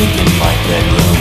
sleep in my bedroom